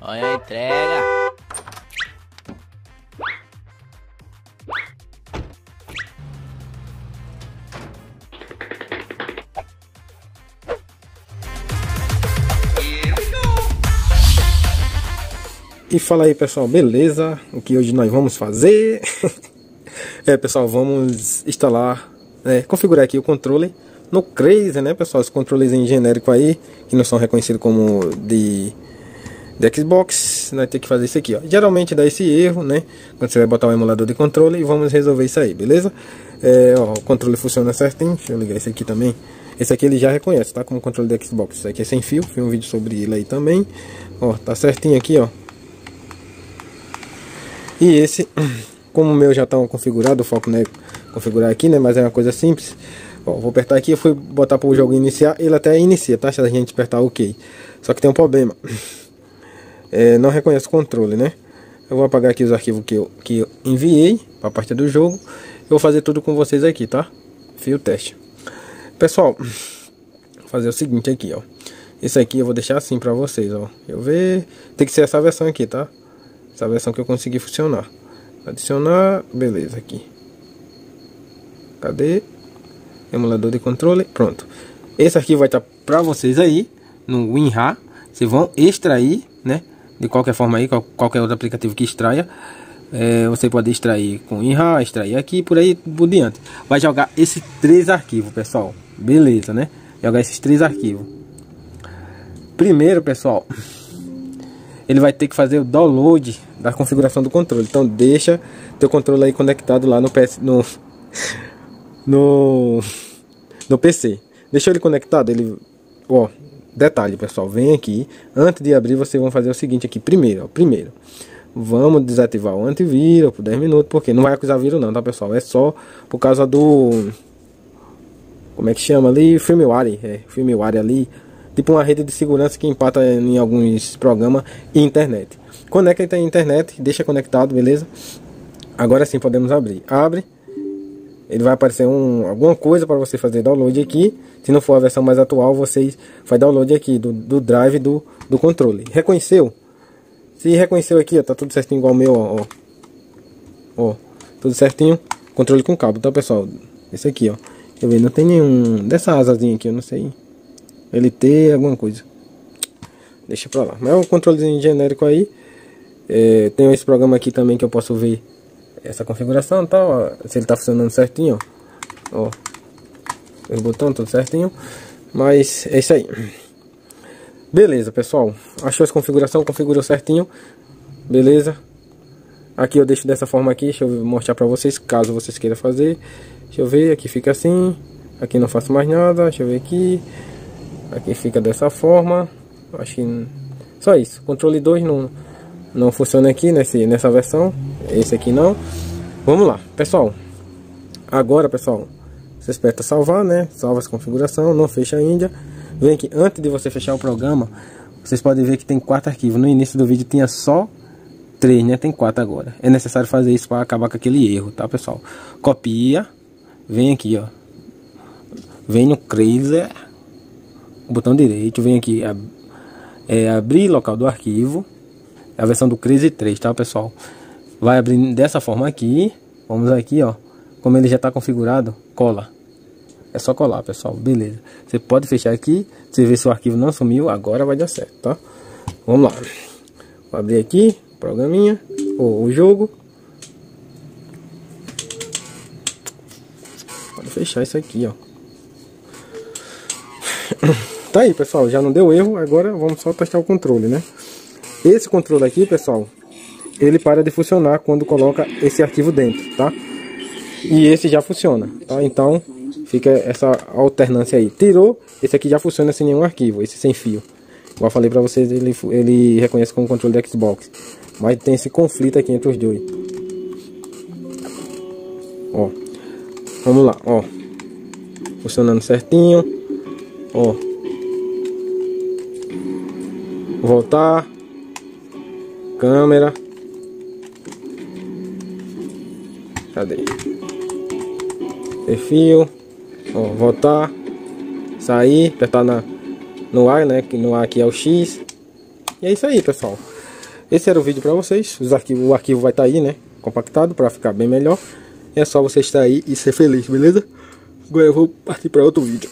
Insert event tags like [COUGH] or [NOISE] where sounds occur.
Olha a entrega. E fala aí pessoal, beleza? O que hoje nós vamos fazer? [LAUGHS] é pessoal, vamos instalar, é, configurar aqui o controle no Crazy, né pessoal? Os controles em genérico aí, que não são reconhecidos como de, de Xbox, nós temos que fazer isso aqui, ó. Geralmente dá esse erro, né? Quando você vai botar o emulador de controle e vamos resolver isso aí, beleza? É, ó, o controle funciona certinho, deixa eu ligar esse aqui também. Esse aqui ele já reconhece, tá? Como controle de Xbox. Isso aqui é sem fio, fiz um vídeo sobre ele aí também. Ó, tá certinho aqui, ó. E esse, [CLEARS THROAT] como o meu já está configurado, o foco né, configurar aqui, né? Mas é uma coisa simples. Vou apertar aqui, eu fui botar para o jogo iniciar, ele até inicia, tá? Se a gente apertar OK. Só que tem um problema. [CLEARS THROAT] É, não reconhece o controle, né? Eu vou apagar aqui os arquivos que eu, que eu enviei para a parte do jogo. Eu vou fazer tudo com vocês aqui, tá? Fio teste. Pessoal, vou fazer o seguinte aqui, ó. Esse aqui eu vou deixar assim para vocês, ó. Eu ver, tem que ser essa versão aqui, tá? Essa versão que eu consegui funcionar. Adicionar, beleza aqui. Cadê? Emulador de controle, pronto. Esse arquivo vai estar para vocês aí no WinRAR. Vocês vão extrair, né? De qualquer forma aí, qualquer outro aplicativo que extraia. É, você pode extrair com WinRAR, extrair aqui, por aí por diante. Vai jogar esses três arquivos, pessoal. Beleza, né? Jogar esses três arquivos. Primeiro, pessoal, ele vai ter que fazer o download da configuração do controle. Então deixa teu controle aí conectado lá no PS, [LAUGHS] no no no PC. Deixou ele conectado, ele ó, detalhe, pessoal, vem aqui, antes de abrir vocês vão fazer o seguinte aqui primeiro, ó, primeiro. Vamos desativar o antivírus por 10 minutos, porque não vai acusar vírus não, tá, pessoal? É só por causa do como é que chama ali? Firmware, é, firmware ali tipo uma rede de segurança que empata em alguns programas e internet. Conecta a internet, deixa conectado, beleza? Agora sim podemos abrir. Abre. Ele vai aparecer um, alguma coisa para você fazer download aqui. Se não for a versão mais atual, vocês faz download aqui do, do drive do, do controle. Reconheceu? Se reconheceu aqui, ó, tá tudo certinho igual o meu, ó. Ó, tudo certinho. Controle com cabo, tá pessoal? Esse aqui, ó. Deixa eu ver, não tem nenhum dessa asazinha aqui, eu não sei. LT, alguma coisa. Deixa pra lá. Mas é um controlezinho genérico aí. É, tem esse programa aqui também que eu posso ver essa configuração tal, tá, se ele tá funcionando certinho, ó. os botões tudo certinho. Mas é isso aí. Beleza, pessoal. Achou essa configuração, configurou certinho. Beleza. Aqui eu deixo dessa forma aqui, deixa eu mostrar pra vocês, caso vocês queiram fazer. Deixa eu ver, aqui fica assim. Aqui não faço mais nada, deixa eu ver aqui. Aqui fica dessa forma. Acho que só isso. Controle 2 não, não funciona aqui nesse, nessa versão. Esse aqui não. Vamos lá, pessoal. Agora, pessoal, você espera salvar, né? Salva essa configuração, não fecha ainda. Vem aqui, antes de você fechar o programa, vocês podem ver que tem quatro arquivos. No início do vídeo tinha só três, né? Tem quatro agora. É necessário fazer isso para acabar com aquele erro, tá, pessoal? Copia, vem aqui, ó. Vem no Crazy botão direito, vem aqui é, abrir local do arquivo, é a versão do Crazy 3, tá pessoal? Vai abrir dessa forma aqui, vamos aqui ó, como ele já está configurado, cola. É só colar pessoal, beleza. Você pode fechar aqui, você vê se o arquivo não sumiu, agora vai dar certo, tá? Vamos lá. Vou abrir aqui, programinha, ou o jogo. Pode fechar isso aqui, ó. [COUGHS] Tá aí, pessoal, já não deu erro, agora vamos só testar o controle, né? Esse controle aqui, pessoal, ele para de funcionar quando coloca esse arquivo dentro, tá? E esse já funciona, tá? Então, fica essa alternância aí. Tirou, esse aqui já funciona sem nenhum arquivo, esse sem fio. Igual eu falei pra vocês, ele, ele reconhece como controle do Xbox. Mas tem esse conflito aqui entre os dois. Ó. Vamos lá, ó. Funcionando certinho. Ó. voltar, câmera, cadê? Perfil, ó, voltar, sair, apertar na, no ar, né? Que no ar aqui é o X. E é isso aí, pessoal. Esse era o vídeo para vocês. Os arquivos, o arquivo vai estar tá aí, né? Compactado para ficar bem melhor. É só você estar aí e ser feliz, beleza? Agora eu vou partir para outro vídeo.